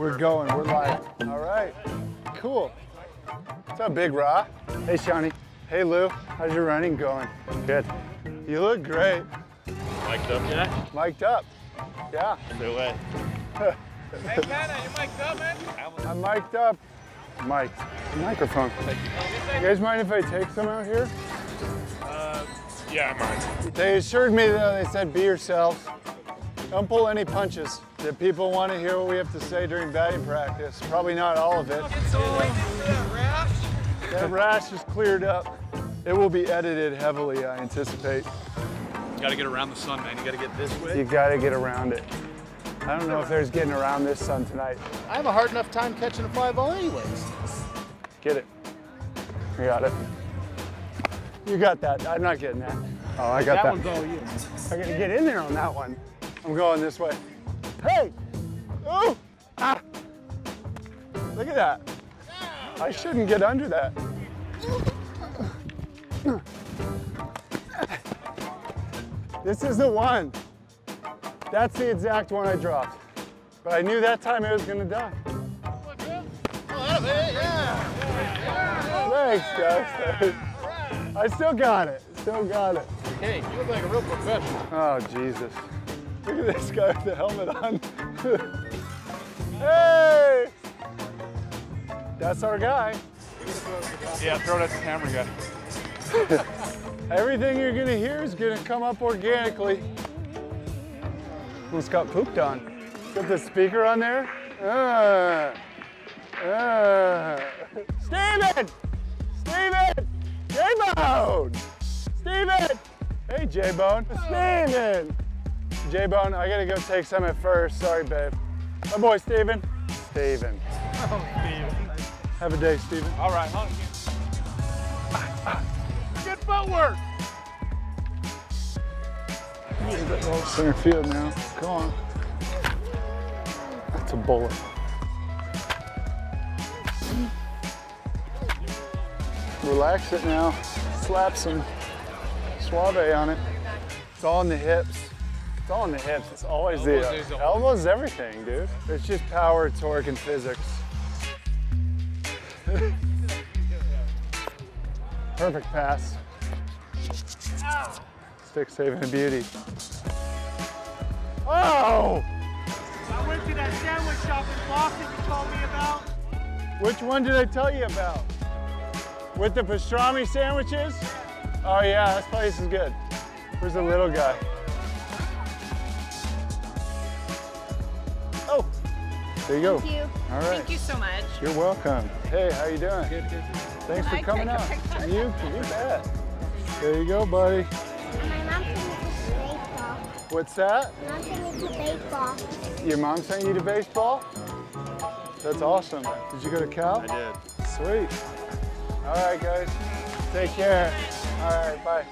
We're going, we're live. All right, cool. What's up, Big Raw? Hey, Shawnee. Hey, Lou. How's your running going? Good. You look great. Mic'd up yet? Mic'd up. Yeah. No way. Hey, Ken, are you mic'd up, man? I'm mic'd up. Mic'd. Microphone. You guys mind if I take some out here? Uh, yeah, mine. They assured me, though, they said be yourself. Don't pull any punches. That people want to hear what we have to say during batting practice. Probably not all of it. So, that rash? That rash is cleared up. It will be edited heavily, I anticipate. You gotta get around the sun, man. You gotta get this way. You gotta get around it. I don't know if there's getting around this sun tonight. I have a hard enough time catching a fly ball anyways. Get it. You got it. You got that. I'm not getting that. Oh, I got that. That one's all you. I gotta get in there on that one. I'm going this way. Hey! Oh! Ah! Look at that. I shouldn't get under that. This is the one. That's the exact one I dropped. But I knew that time it was gonna die. Thanks, guys. I still got it. Still got it. Hey, you look like a real professional. Oh, Jesus. Look at this guy with the helmet on. hey! That's our guy. Yeah, throw it at the camera guy. Everything you're gonna hear is gonna come up organically. Almost got pooped on. Got the speaker on there. Uh, uh. Steven! Steven! J-Bone! Steven! Hey, J-Bone. Steven! J-Bone, I gotta go take some at first. Sorry, babe. My boy, Steven. Steven. Oh, Steven. Have a day, Steven. All right, huh? Good footwork. Center field now. Come on. That's a bullet. Relax it now. Slap some suave on it. It's all in the hips. It's all in the hips. It's always the Elbows the- elbows, everything, dude. It's just power, torque, and physics. Perfect pass. Stick saving a beauty. Oh! I went to that sandwich shop in Boston you told me about. Which one did I tell you about? With the pastrami sandwiches? Oh yeah, this place is good. Where's the little guy? Oh, there you go. Thank you. All right. Thank you so much. You're welcome. Hey, how you doing? Good, good. Thanks for I coming out. picture. You, you bet. There you go, buddy. My mom sent me to baseball. What's that? Mom sent me to baseball. Your mom sent you to baseball? That's awesome. Did you go to Cal? I did. Sweet. All right, guys. Take care. All right, bye.